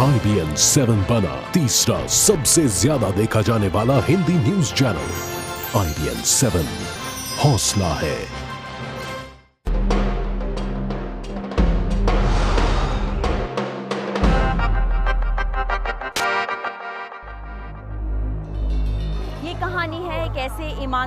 आई B seven बना, तीसरा सबसे ज़्यादा देखा जाने वाला Hindi news channel. I B seven हौसला है।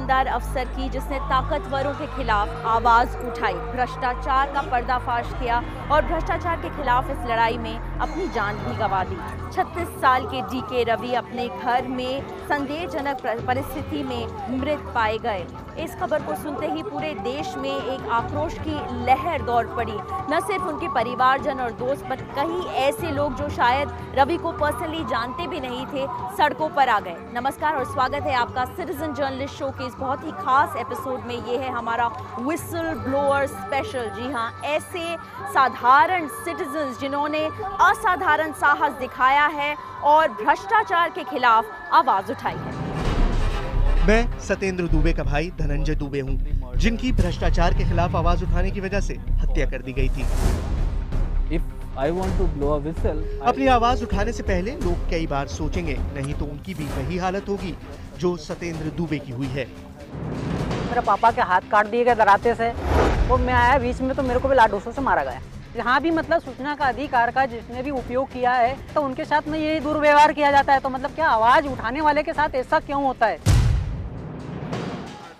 ईमानदार अफसर की जिसने ताकतवरों के खिलाफ आवाज़ उठाई। भ्रष्टाचार का पर्दाफाश किया और भ्रष्टाचार के खिलाफ इस लड़ाई में अपनी जान भी गंवा दी। 36 साल के डी के रवि अपने घर में संदेहजनक परिस्थिति में मृत पाए गए। इस खबर को सुनते ही पूरे देश में एक आक्रोश की लहर दौड़ पड़ी। न सिर्फ़ उनके परिवारजन और दोस्त पर कई ऐसे लोग जो शायद रवि को पर्सनली जानते भी नहीं थे, सड़कों पर आ गए। नमस्कार और स्वागत है आपका सिटीजन जर्नलिस्ट शो के इस बहुत ही खास एपिसोड में। ये है हमारा विसल ब्लोअर स्पेशल जी हाँ ऐसे साधारण सिटीजन जिन्होंने असाधारण साहस दिखाया है और भ्रष्टाचार के खिलाफ आवाज़ उठाई है। मैं सत्येंद्र दुबे का भाई धनंजय दुबे हूँ जिनकी भ्रष्टाचार के खिलाफ आवाज़ उठाने की वजह से हत्या कर दी गई थी। Whistle, I- अपनी आवाज़ उठाने से पहले लोग कई बार सोचेंगे नहीं तो उनकी भी वही हालत होगी जो सत्येंद्र दुबे की हुई है। मेरे पापा के हाथ काट दिए गए दराते से। तो मैं आया बीच में तो मेरे को भी लाडोसों से मारा गया। जहाँ भी मतलब सूचना का अधिकार का जिसने भी उपयोग किया है तो उनके साथ में ये दुर्व्यवहार किया जाता है। तो मतलब क्या आवाज़ उठाने वाले के साथ ऐसा क्यों होता है?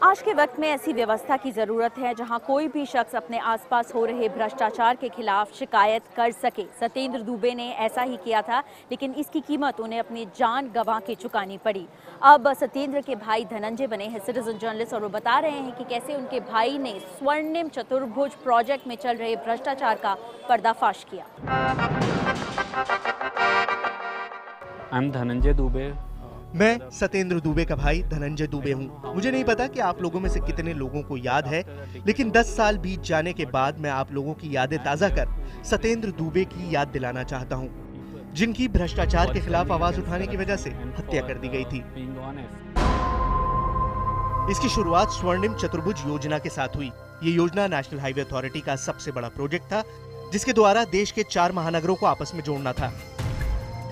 आज के वक्त में ऐसी व्यवस्था की ज़रूरत है जहाँ कोई भी शख्स अपने आसपास हो रहे भ्रष्टाचार के खिलाफ शिकायत कर सके सत्येंद्र दुबे ने ऐसा ही किया था, लेकिन इसकी कीमत उन्हें अपनी जान गंवा के चुकानी पड़ी अब सत्येंद्र के भाई धनंजय बने हैं सिटीजन जर्नलिस्ट और वो बता रहे हैं कि कैसे उनके भाई ने स्वर्णिम चतुर्भुज प्रोजेक्ट में चल रहे भ्रष्टाचार का पर्दाफाश किया Dhananjay Dubey. मैं सत्येंद्र दुबे का भाई धनंजय दुबे हूँ। मुझे नहीं पता कि आप लोगों में से कितने लोगों को याद है, लेकिन 10 साल बीत जाने के बाद मैं आप लोगों की यादें ताज़ा कर सत्येंद्र दुबे की याद दिलाना चाहता हूँ, जिनकी भ्रष्टाचार के खिलाफ आवाज़ उठाने की वजह से हत्या कर दी गई थी। इसकी शुरुआत स्वर्णिम चतुर्भुज योजना के साथ हुई। ये योजना नेशनल हाईवे अथॉरिटी का सबसे बड़ा प्रोजेक्ट था, जिसके द्वारा देश के चार महानगरों को आपस में जोड़ना था।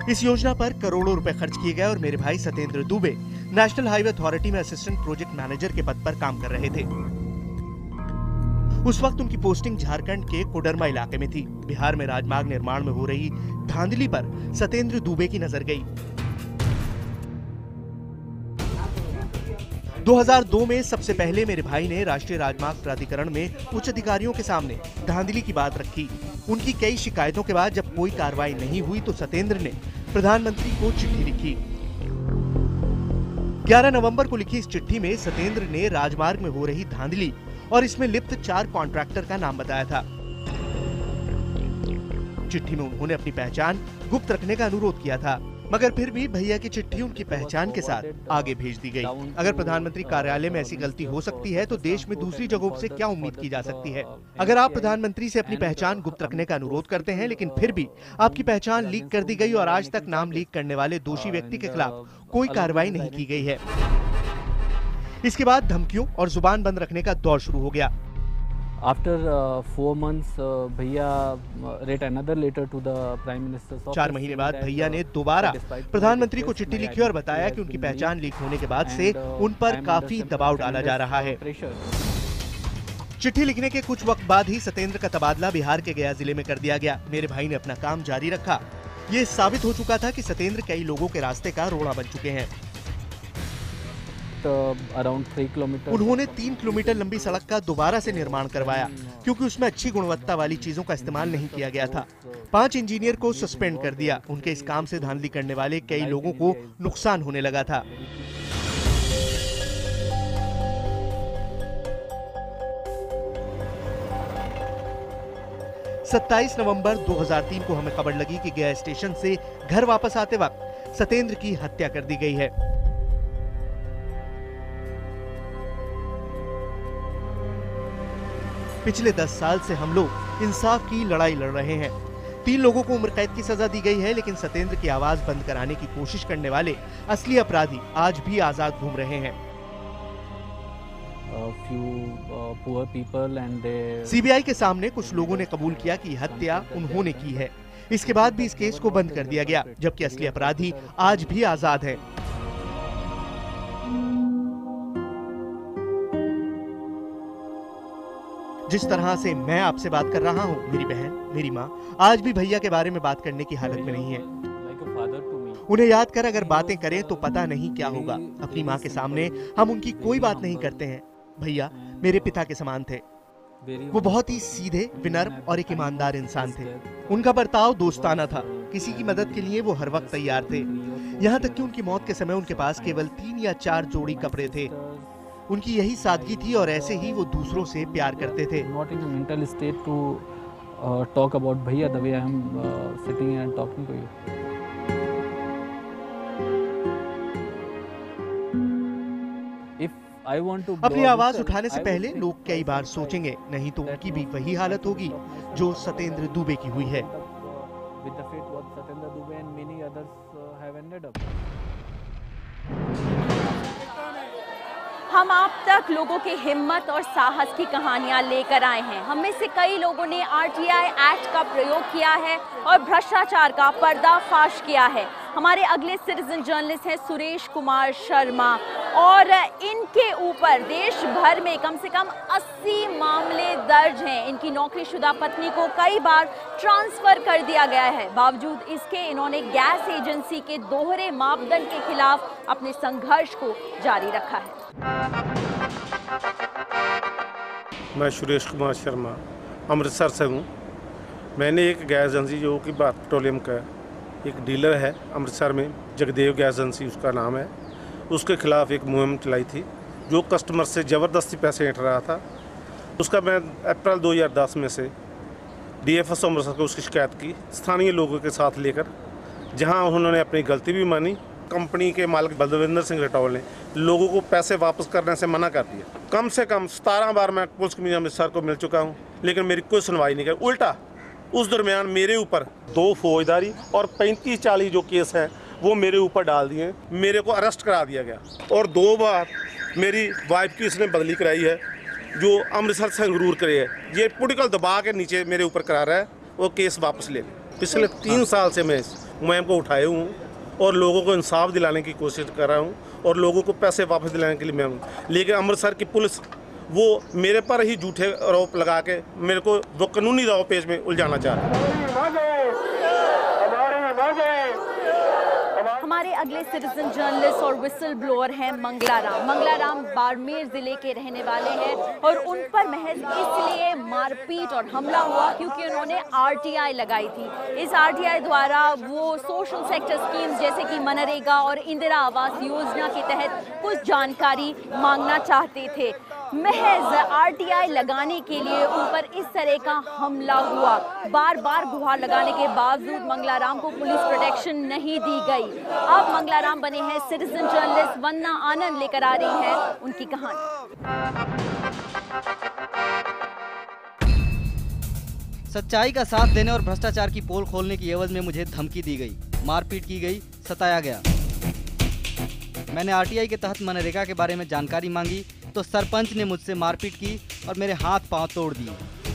इस योजना पर करोड़ों रुपए खर्च किए गए और मेरे भाई Satyendra Dubey national highway authority में असिस्टेंट प्रोजेक्ट मैनेजर के पद पर काम कर रहे थे। उस वक्त उनकी पोस्टिंग झारखंड के कोडरमा इलाके में थी। बिहार में राजमार्ग निर्माण में हो रही धांधली पर सत्येंद्र दुबे की नज़र गई। 2002 में सबसे पहले मेरे भाई ने राष्ट्रीय राजमार्ग प्राधिकरण में उच्च अधिकारियों के सामने धांधली की बात रखी। उनकी कई शिकायतों के बाद जब कोई कार्रवाई नहीं हुई तो सत्येंद्र ने प्रधानमंत्री को चिट्ठी लिखी। 11 नवंबर को लिखी इस चिट्ठी में सत्येंद्र ने राजमार्ग में हो रही धांधली और इसमें लिप्त चार कॉन्ट्रैक्टर का नाम बताया था। चिट्ठी में उन्होंने अपनी पहचान गुप्त रखने का अनुरोध किया था। मगर फिर भी भैया की चिट्ठी उनकी पहचान के साथ आगे भेज दी गई। अगर प्रधानमंत्री कार्यालय में ऐसी गलती हो सकती है तो देश में दूसरी जगहों से क्या उम्मीद की जा सकती है? अगर आप प्रधानमंत्री से अपनी पहचान गुप्त रखने का अनुरोध करते हैं, लेकिन फिर भी आपकी पहचान लीक कर दी गई और आज तक नाम लीक करने वाले दोषी व्यक्ति के खिलाफ कोई कार्रवाई नहीं की गई है। इसके बाद धमकियों और ज़ुबान बंद रखने का दौर शुरू हो गया। आफ्टर फोर मंथ्स भैया wrote another letter to the prime minister चार महीने बाद भैया ने दोबारा प्रधानमंत्री को चिट्ठी लिखी और बताया कि उनकी पहचान लीक होने के बाद से उन पर काफ़ी दबाव डाला जा रहा है। चिट्ठी लिखने के कुछ वक्त बाद ही सत्येंद्र का तबादला बिहार के गया ज़िले में कर दिया गया। मेरे भाई ने अपना काम जारी रखा। ये साबित हो चुका था की सत्येंद्र कई लोगों के रास्ते का रोड़ा बन चुके हैं। Around three kilometers. उन्होंने तीन किलोमीटर लंबी सड़क का दोबारा से निर्माण करवाया, क्योंकि उसमें अच्छी गुणवत्ता वाली चीज़ों का इस्तेमाल नहीं किया गया था। पाँच इंजीनियर को सस्पेंड कर दिया। उनके इस काम से धांधली करने वाले कई लोगों को नुकसान होने लगा था। सत्ताईस नवंबर 2003 को हमें खबर लगी कि गया स्टेशन से घर वापस आते वक्त सतेंद्र की हत्या कर दी गई है। पिछले दस साल से हम लोग इंसाफ की लड़ाई लड़ रहे हैं। तीन लोगों को उम्र कैद की सजा दी गई है लेकिन सत्येंद्र की आवाज़ बंद कराने की कोशिश करने वाले असली अपराधी आज भी आज़ाद घूम रहे हैं। Uh, सीबीआई के सामने कुछ लोगों ने कबूल किया कि हत्या उन्होंने की है। इसके बाद भी इस केस को बंद कर दिया गया जबकि असली अपराधी आज भी आज़ाद है। जिस तरह से मैं आपसे बात कर रहा हूँ मेरी बहन मेरी माँ आज भी भैया के बारे में बात करने की हालत में नहीं है. उन्हें याद कर अगर बातें करें तो पता नहीं क्या होगा। अपनी माँ के सामने हम उनकी कोई बात नहीं करते हैं। भैया मेरे पिता के समान थे। वो बहुत ही सीधे विनम्र और एक ईमानदार इंसान थे। उनका बर्ताव दोस्ताना था। किसी की मदद के लिए वो हर वक्त तैयार थे। यहाँ तक कि उनकी मौत के समय उनके पास केवल तीन या चार जोड़ी कपड़े थे। उनकी यही सादगी थी और ऐसे ही वो दूसरों से प्यार करते थे। अपनी आवाज़ उठाने से पहले लोग कई बार सोचेंगे नहीं तो उनकी भी वही हालत होगी जो सतेंद्र दुबे की हुई है। हम आप तक लोगों के हिम्मत और साहस की कहानियाँ लेकर आए हैं। हम में से कई लोगों ने आरटीआई एक्ट का प्रयोग किया है और भ्रष्टाचार का पर्दाफाश किया है। हमारे अगले सिटीजन जर्नलिस्ट हैं सुरेश कुमार शर्मा। और इनके ऊपर देश भर में कम से कम 80 मामले दर्ज हैं। इनकी नौकरीशुदा पत्नी को कई बार ट्रांसफ़र कर दिया गया है। बावजूद इसके इन्होंने गैस एजेंसी के दोहरे मापदंड के खिलाफ अपने संघर्ष को जारी रखा है। मैं सुरेश कुमार शर्मा, अमृतसर से हूँ। मैंने एक गैस एजेंसी जो कि भारत पेट्रोलियम का एक डीलर है अमृतसर में, जगदेव गैस एजेंसी, उसका नाम है। उसके खिलाफ एक मुहिम चलाई थी, जो कस्टमर से ज़बरदस्ती पैसे ऐंठ रहा था। उसका मैं अप्रैल 2010 में से डीएफएस अमृतसर को उसकी शिकायत की, स्थानीय लोगों के साथ लेकर, जहाँ उन्होंने अपनी गलती भी मानी, कंपनी के मालिक बलदेविंदर सिंह रटौल ने लोगों को पैसे वापस करने से मना कर दिया। कम से कम सतारह बार मैं पुलिस कमीशन अमृतसर को मिल चुका हूँ, लेकिन मेरी कोई सुनवाई नहीं कर उल्टा उस दरमियान मेरे ऊपर दो फौजदारी और पैंतीस चालीस जो केस हैं वो मेरे ऊपर डाल दिए। मेरे को अरेस्ट करा दिया गया। और दो बार मेरी वाइफ की इसने बदली कराई है जो अमृतसर से अंगरूर करे है। ये पोलिटिकल दबा के नीचे मेरे ऊपर करा रहा है वो केस वापस ले पिछले तीन साल से मैं इस मुहिम को उठाए हूँ और लोगों को इंसाफ दिलाने की कोशिश कर रहा हूँ और लोगों को पैसे वापस दिलाने के लिए मैं हूँ। लेकिन अमृतसर की पुलिस वो मेरे पर ही झूठे आरोप लगा के मेरे को वो कानूनी दाव पेज में उलझाना चाह रहा हमारे अगले सिटीजन जर्नलिस्ट और विसल ब्लोअर हैं मंगलाराम मंगलाराम बाड़मेर ज़िले के रहने वाले हैं और उन पर महज इसलिए मारपीट और हमला हुआ क्योंकि उन्होंने आरटीआई लगाई थी। इस आरटीआई द्वारा वो सोशल सेक्टर स्कीम्स जैसे कि मनरेगा और इंदिरा आवास योजना के तहत कुछ जानकारी मांगना चाहते थे। महज आरटीआई लगाने के लिए उन पर इस तरह का हमला हुआ। बार बार गुहार लगाने के बावजूद मंगलाराम को पुलिस प्रोटेक्शन नहीं दी गई। अब मंगलाराम बने हैं सिटीजन जर्नलिस्ट वन्ना आनंद लेकर आ रही है उनकी कहानी। सच्चाई का साथ देने और भ्रष्टाचार की पोल खोलने की एवज में मुझे धमकी दी गई। मारपीट की गई, सताया गया। मैंने आरटीआई के तहत मनरेगा के बारे में जानकारी मांगी तो सरपंच ने मुझसे मारपीट की और मेरे हाथ पाँव तोड़ दिए।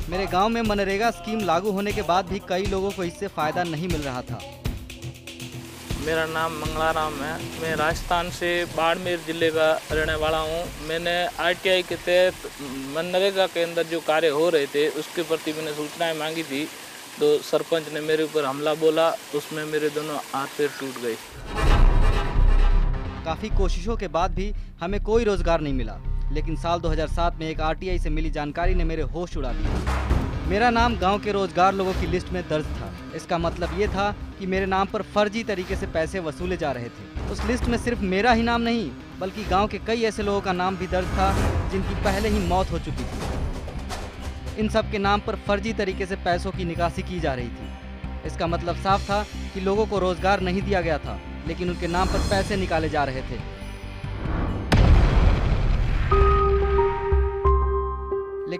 मेरे गाँव में मनरेगा स्कीम लागू होने के बाद भी कई लोगों को इससे फ़ायदा नहीं मिल रहा था। मेरा नाम मंगलाराम है। मैं राजस्थान से बाड़मेर ज़िले का रहने वाला हूँ। मैंने आरटीआई के तहत मनरेगा के अंदर जो कार्य हो रहे थे उसके प्रति मैंने सूचनाएँ मांगी थी। तो सरपंच ने मेरे ऊपर हमला बोला उसमें मेरे दोनों हाथ पैर टूट गए। काफ़ी कोशिशों के बाद भी हमें कोई रोज़गार नहीं मिला। लेकिन साल 2007 में एक आरटीआई से मिली जानकारी ने मेरे होश उड़ा दिए मेरा नाम गाँव के रोज़गार लोगों की लिस्ट में दर्ज था। इसका मतलब ये था कि मेरे नाम पर फर्जी तरीके से पैसे वसूले जा रहे थे। उस लिस्ट में सिर्फ़ मेरा ही नाम नहीं, बल्कि गाँव के कई ऐसे लोगों का नाम भी दर्ज था, जिनकी पहले ही मौत हो चुकी थी। इन सब के नाम पर फर्जी तरीके से पैसों की निकासी की जा रही थी। इसका मतलब साफ़ था कि लोगों को रोज़गार नहीं दिया गया था, लेकिन उनके नाम पर पैसे निकाले जा रहे थे।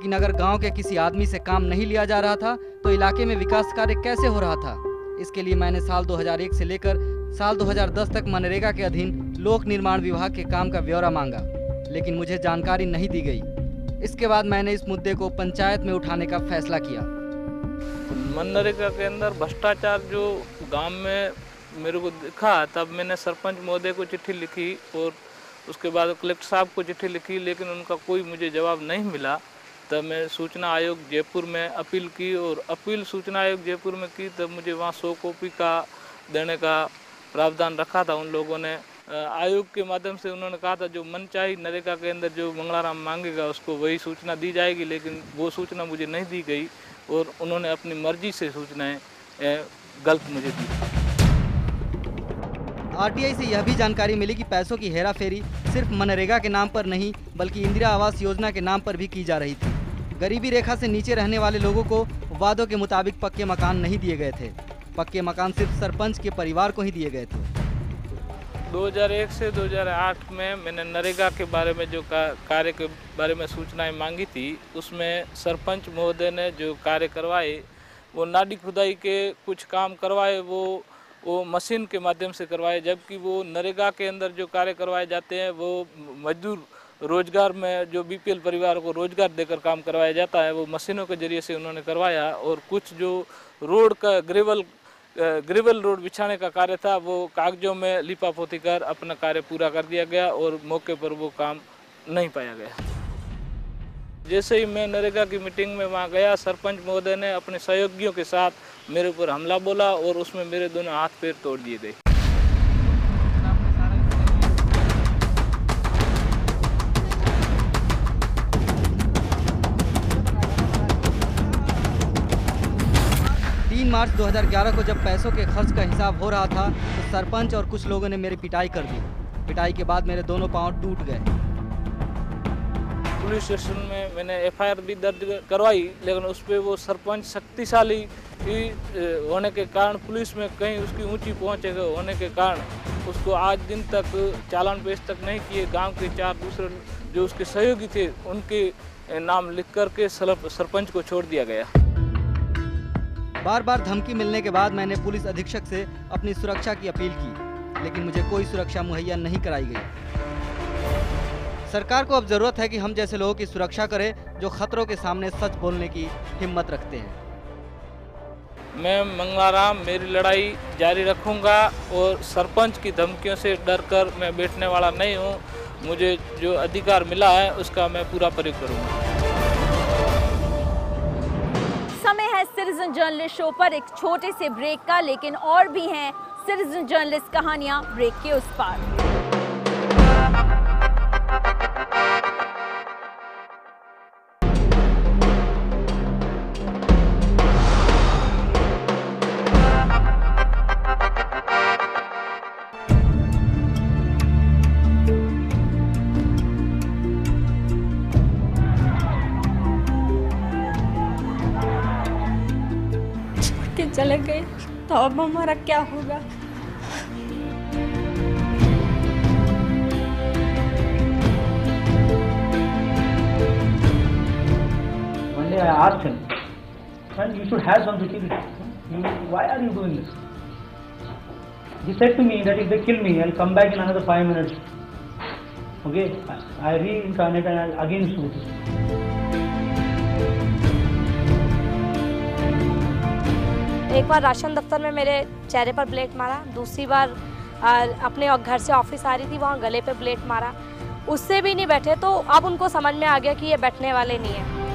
लेकिन अगर गाँव के किसी आदमी से काम नहीं लिया जा रहा था तो इलाके में विकास कार्य कैसे हो रहा था? इसके लिए मैंने साल 2001 से लेकर साल 2010 तक मनरेगा के अधीन लोक निर्माण विभाग के काम का ब्यौरा मांगा, लेकिन मुझे जानकारी नहीं दी गई। इसके बाद मैंने इस मुद्दे को पंचायत में उठाने का फैसला किया। मनरेगा के अंदर भ्रष्टाचार जो गाँव में मेरे को दिखा, तब मैंने सरपंच महोदय को चिट्ठी लिखी और उसके बाद कलेक्टर साहब को चिट्ठी लिखी, लेकिन उनका कोई मुझे जवाब नहीं मिला। तब मैं सूचना आयोग जयपुर में अपील की और अपील सूचना आयोग जयपुर में की तब मुझे वहाँ सौ कॉपी का देने का प्रावधान रखा था उन लोगों ने। आयोग के माध्यम से उन्होंने कहा था जो मन चाही नरेगा के अंदर जो मंगलाराम मांगेगा उसको वही सूचना दी जाएगी, लेकिन वो सूचना मुझे नहीं दी गई और उन्होंने अपनी मर्ज़ी से सूचनाएँ गलत मुझे दी। आरटीआई से यह भी जानकारी मिली कि पैसों की हेराफेरी सिर्फ़ मनरेगा के नाम पर नहीं, बल्कि इंदिरा आवास योजना के नाम पर भी की जा रही थी। गरीबी रेखा से नीचे रहने वाले लोगों को वादों के मुताबिक पक्के मकान नहीं दिए गए थे। पक्के मकान सिर्फ़ सरपंच के परिवार को ही दिए गए थे। 2001 से 2008 में मैंने नरेगा के बारे में जो का, कार्य के बारे में सूचनाएँ मांगी थी उसमें सरपंच महोदय ने जो कार्य करवाए वो नाडी खुदाई के कुछ काम करवाए वो वो मशीन के माध्यम से करवाए जबकि वो नरेगा के अंदर जो कार्य करवाए जाते हैं वो मजदूर रोज़गार में जो बीपीएल परिवार को रोज़गार देकर काम करवाया जाता है, वो मशीनों के ज़रिए से उन्होंने करवाया और कुछ जो रोड का ग्रेवल ग्रेवल रोड बिछाने का कार्य था, वो कागजों में लिपापोती कर अपना कार्य पूरा कर दिया गया और मौके पर वो काम नहीं पाया गया। जैसे ही मैं नरेगा की मीटिंग में वहाँ गया, सरपंच महोदय ने अपने सहयोगियों के साथ मेरे ऊपर हमला बोला और उसमें मेरे दोनों हाथ पैर तोड़ दिए गए। मार्च 2011 को जब पैसों के खर्च का हिसाब हो रहा था तो सरपंच और कुछ लोगों ने मेरी पिटाई कर दी। पिटाई के बाद मेरे दोनों पाँव टूट गए। पुलिस स्टेशन में मैंने एफआईआर भी दर्ज करवाई, लेकिन उस पर वो सरपंच शक्तिशाली होने के कारण पुलिस में कहीं उसकी ऊँची पहुँच होने के कारण उसको आज दिन तक चालान पेश तक नहीं किए। गाँव के चार दूसरे जो उसके सहयोगी थे, उनके नाम लिख करके सरपंच को छोड़ दिया गया। बार बार धमकी मिलने के बाद मैंने पुलिस अधीक्षक से अपनी सुरक्षा की अपील की, लेकिन मुझे कोई सुरक्षा मुहैया नहीं कराई गई। सरकार को अब ज़रूरत है कि हम जैसे लोगों की सुरक्षा करें, जो खतरों के सामने सच बोलने की हिम्मत रखते हैं। मैं मंगलाराम मेरी लड़ाई जारी रखूँगा और सरपंच की धमकियों से डर कर मैं बैठने वाला नहीं हूँ। मुझे जो अधिकार मिला है, उसका मैं पूरा प्रयोग करूँगा। सिटीजन जर्नलिस्ट शो पर एक छोटे से ब्रेक का, लेकिन और भी हैं सिटीजन जर्नलिस्ट कहानियाँ ब्रेक के उस पार। अब हमारा क्या होगा I asked him, man, you should have some security. You, why are you doing this? He said to me that if they kill me, I'll come back in another five minutes. Okay, I reincarnate and I'll again shoot. एक बार ration दफ्तर में मेरे चेहरे पर ब्लेट मारा। दूसरी बार अपने घर से ऑफ़िस आ रही थी, वहाँ गले पर ब्लेट मारा। उससे भी नहीं बैठे तो अब उनको समझ में आ गया कि ये बैठने वाले नहीं हैं।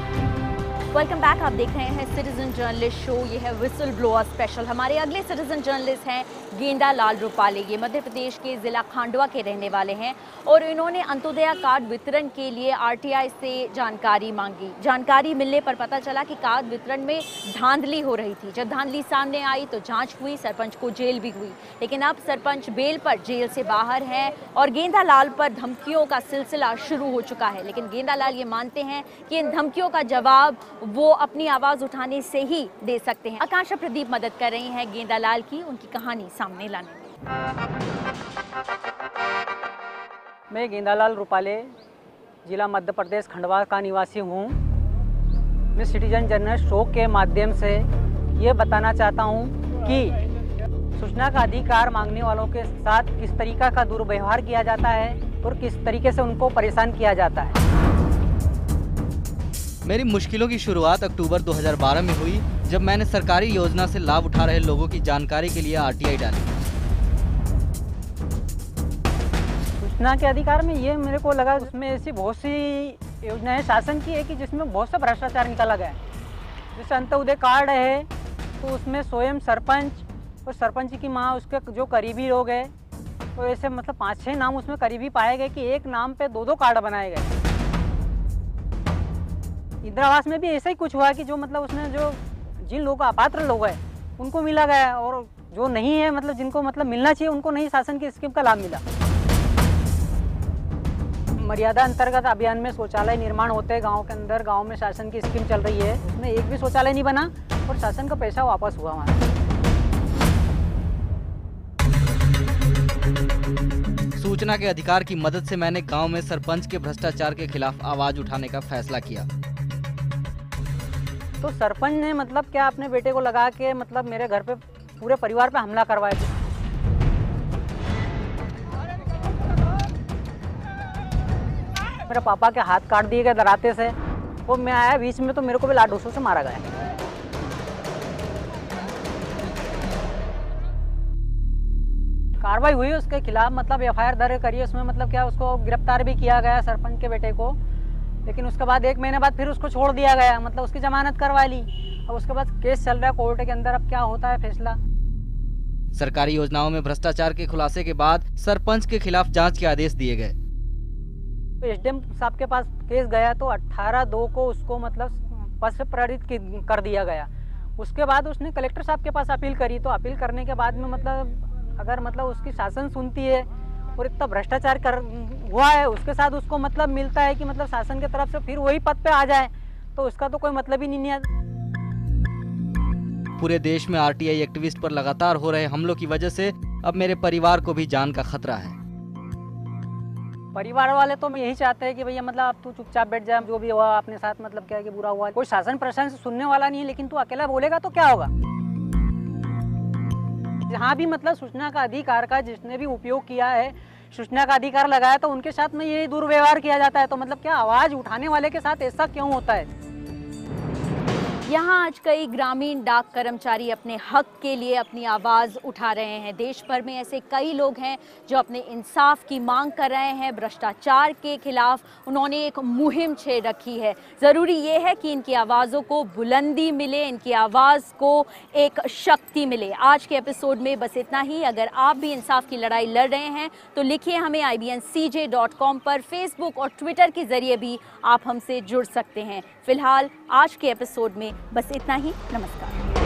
वेलकम बैक आप देख रहे हैं सिटीजन जर्नलिस्ट शो ये है विसल ब्लोअर स्पेशल हमारे अगले सिटीजन जर्नलिस्ट हैं गेंदा लाल रूपाले. ये मध्य प्रदेश के ज़िला खांडवा के रहने वाले हैं और इन्होंने अंत्योदया कार्ड वितरण के लिए आरटीआई से जानकारी मांगी. जानकारी मिलने पर पता चला कि कार्ड वितरण में धांधली हो रही थी. जब धांधली सामने आई तो जाँच हुई, सरपंच को जेल भी हुई. लेकिन अब सरपंच बेल पर जेल से बाहर हैं और गेंदा लाल पर धमकियों का सिलसिला शुरू हो चुका है. लेकिन गेंदा लाल ये मानते हैं कि इन धमकियों का जवाब वो अपनी आवाज़ उठाने से ही दे सकते हैं। आकांक्षा प्रदीप मदद कर रही हैं गेंदा लाल की उनकी कहानी सामने लाने में। मैं गेंदालाल रूपाले, जिला मध्य प्रदेश खंडवा का निवासी हूँ। मैं सिटीजन जर्नल शो के माध्यम से ये बताना चाहता हूँ कि सूचना का अधिकार मांगने वालों के साथ किस तरीका का दुर्व्यवहार किया जाता है और किस तरीके से उनको परेशान किया जाता है। मेरी मुश्किलों की शुरुआत अक्टूबर 2012 में हुई, जब मैंने सरकारी योजना से लाभ उठा रहे लोगों की जानकारी के लिए आरटीआई डाली। सूचना के अधिकार में ये मेरे को लगा उसमें ऐसी बहुत सी योजनाएँ शासन की है कि जिसमें बहुत सा भ्रष्टाचार निकाला गया है। जैसे अंत्योदय कार्ड है तो उसमें स्वयं सरपंच और सरपंच की माँ, उसके जो करीबी लोग हैं तो ऐसे मतलब पाँच छः नाम उसमें करीबी पाए गए कि एक नाम पे दो दो कार्ड बनाए गए। इंदिरा आवास में भी ऐसा ही कुछ हुआ कि जो मतलब उसमें जो जिन लोगों अपात्र लोग हैं, उनको मिला गया और जो नहीं है मतलब जिनको मतलब मिलना चाहिए, उनको नहीं शासन की स्कीम का लाभ मिला। मर्यादा अंतर्गत अभियान में शौचालय निर्माण होते हैं गाँव के अंदर, गाँव में शासन की स्कीम चल रही है। उसमें एक भी शौचालय नहीं बना और शासन का पैसा वापस हुआ वहाँ। सूचना के अधिकार की मदद से मैंने गाँव में सरपंच के भ्रष्टाचार के खिलाफ आवाज़ उठाने का फैसला किया। तो सरपंच ने मतलब क्या अपने बेटे को लगा के मतलब मेरे घर पे पूरे परिवार पे हमला करवाया थे? मेरे पापा के हाथ काट दिए गए दराते से। वो मैं आया, बीच में तो मेरे को भी लाडोसों से मारा गया। कार्रवाई हुई उसके खिलाफ मतलब एफ़ आई आर दर्ज करी, उसमें मतलब क्या उसको गिरफ़्तार भी किया गया सरपंच के बेटे को। लेकिन उसके बाद एक महीने बाद फिर उसको छोड़ दिया गया मतलब उसकी जमानत करवा ली। अब उसके बाद केस चल रहा है कोर्ट के अंदर अब क्या होता है फैसला? सरकारी योजनाओं में भ्रष्टाचार के खुलासे के बाद सरपंच के खिलाफ जाँच के आदेश दिए गए। तो एस साहब के पास केस गया तो 18 दो को उसको मतलब पद से प्रेरित कर दिया गया। उसके बाद उसने कलेक्टर साहब के पास अपील करी तो अपील करने के बाद में मतलब अगर मतलब उसकी शासन सुनती है और इतना भ्रष्टाचार कर हुआ है उसके साथ उसको मतलब मिलता है कि मतलब शासन की तरफ़ से फिर वही पद पे आ जाए तो उसका तो कोई मतलब ही नहीं है। पूरे देश में आरटीआई एक्टिविस्ट पर लगातार हो रहे हमलों की वजह से अब मेरे परिवार को भी जान का खतरा है। परिवार वाले तो यही चाहते हैं कि भैया मतलब अब तू चुपचाप बैठ जाए जो भी हुआ अपने साथ मतलब क्या है कि बुरा हुआ। कोई शासन प्रशासन सुनने वाला नहीं है लेकिन तू अकेला बोलेगा तो क्या होगा? जहाँ भी मतलब सूचना का अधिकार का जिसने भी उपयोग किया है, सूचना का अधिकार लगाया तो उनके साथ में ये दुर्व्यवहार किया जाता है। तो मतलब क्या आवाज़ उठाने वाले के साथ ऐसा क्यों होता है? यहाँ आज कई ग्रामीण डाक कर्मचारी अपने हक के लिए अपनी आवाज़ उठा रहे हैं। देश भर में ऐसे कई लोग हैं जो अपने इंसाफ की मांग कर रहे हैं। भ्रष्टाचार के खिलाफ उन्होंने एक मुहिम छेड़ रखी है। ज़रूरी ये है कि इनकी आवाज़ों को बुलंदी मिले, इनकी आवाज़ को एक शक्ति मिले। आज के एपिसोड में बस इतना ही। अगर आप भी इंसाफ की लड़ाई लड़ रहे हैं तो लिखिए हमें आई पर। फेसबुक और ट्विटर के ज़रिए भी आप हमसे जुड़ सकते हैं। फ़िलहाल आज के एपिसोड में बस इतना ही। नमस्कार।